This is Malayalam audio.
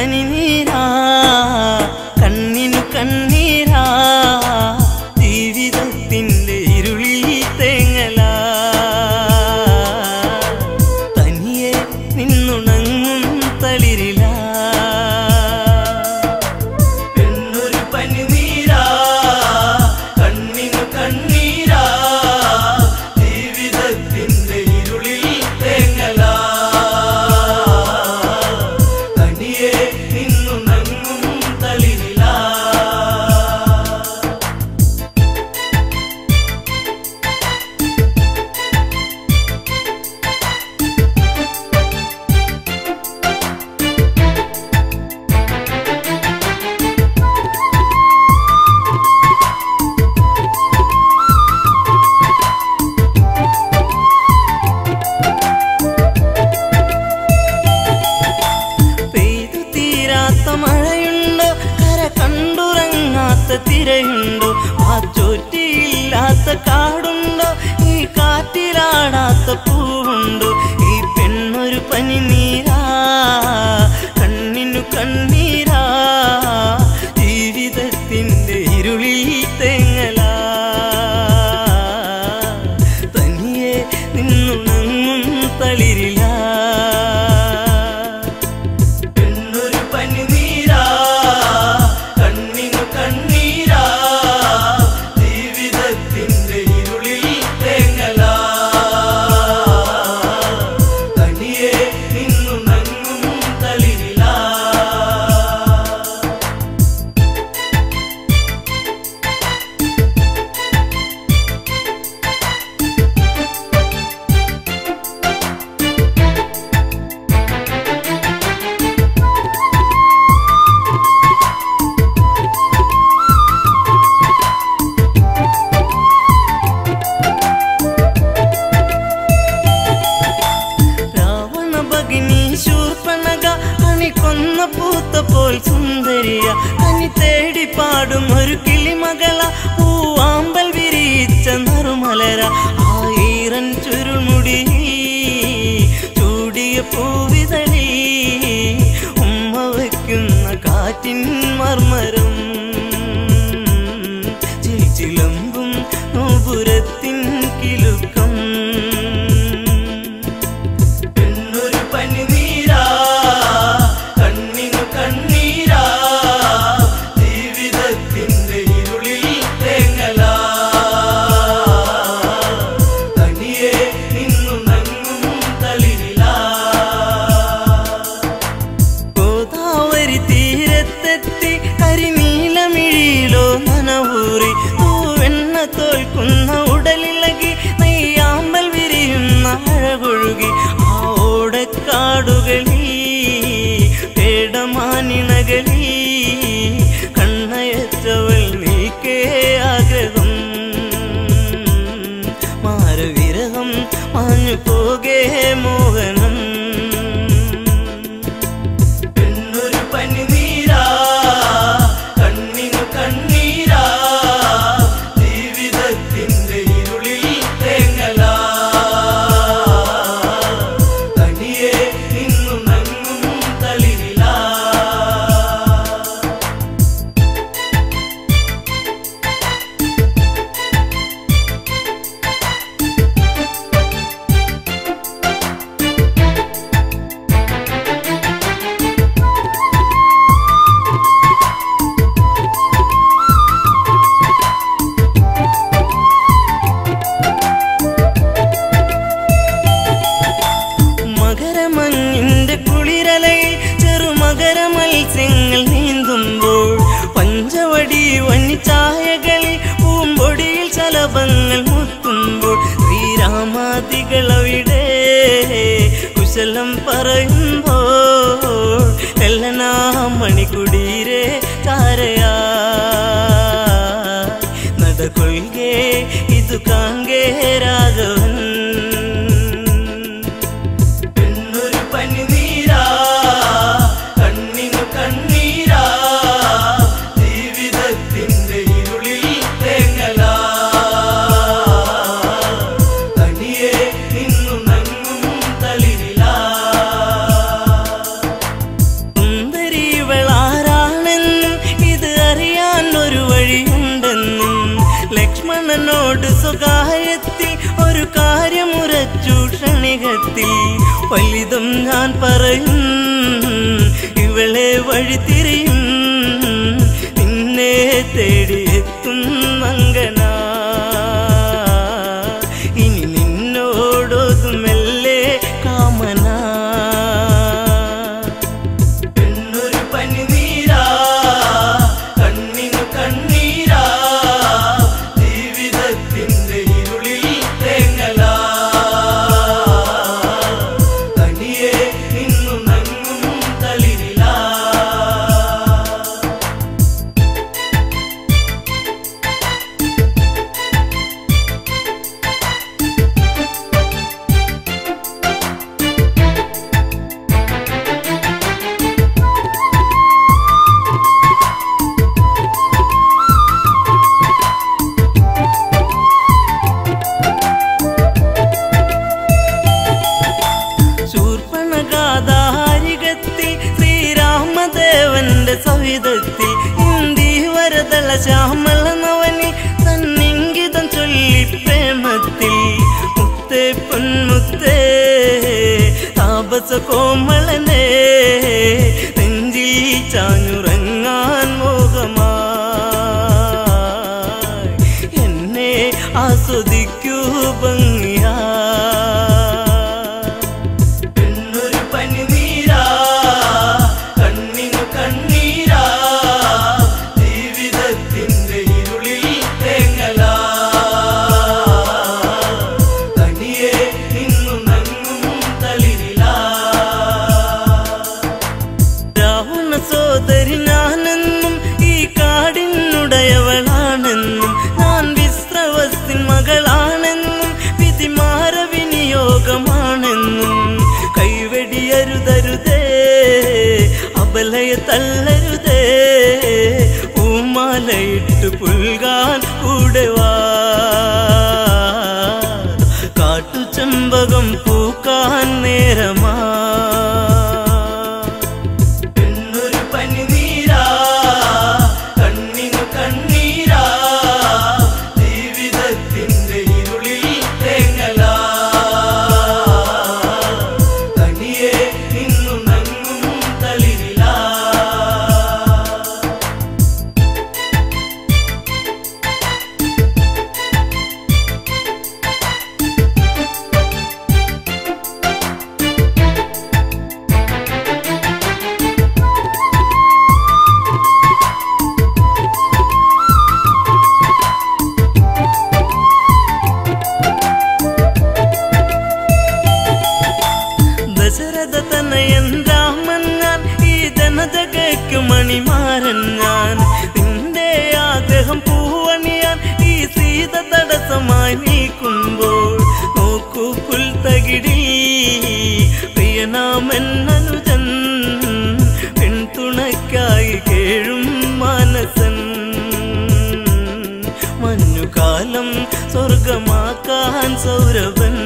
senin സുന്ദരിയ കഞ്ഞി തേടി പാടും ഒരു കിളിമകള. പൂവാമ്പൽ വിരിച്ച നറുമലര ആയിരൻ ചുരുമുടി. ചൂടിയ പൂവിതളി തോൽക്കുന്ന ഉടലിളകി നെയ്യാമ്പൽ വിരിയുന്ന അഴകൊഴുകി ആ ഓടക്കാടുകളിൽ പേടമാനിണകളിൽ കണ്ണയറ്റവൾ നീക്കേ ആഗ്രഹം. മാരവിരഹം മാഞ്ഞു പോകേ പഞ്ചവടി വന്നിച്ചായകളിൽ പൂമ്പൊടിയിൽ ചലഭങ്ങൾ മുത്തുമ്പോൾ ശ്രീരാമാദികളവിടെ കുശലം പറയുമ്പോൾ എല്ലനാ മണിക്കുടീരെ താരയാ. നടകൊள்കെ ഇതു കാങ്കേ രാഘവൻ വലുതും ഞാൻ പറയും. ഇവളെ വഴിതിരിയും. നിന്നെ തേടിയെത്തും മങ്കന തന്റെ സവിധത്തിൽ ഇന്ത്യ വരതല ശ്യാമള നവനി തന്നിങ്കിതം ചൊല്ലി പ്രേമത്തിൽ. മുത്തേ പൊന്മുത്തേ താപസ കോമ ಹೃದಯ ತಲ್ಲರುದೇ ಉಮ್ಮಲ ಇಟ್ಟು ಪುಲ್ಗಾನ್ ಕೂಡವಾ കാലം സ്വർഗമാക്കാൻ സൗരഭൻ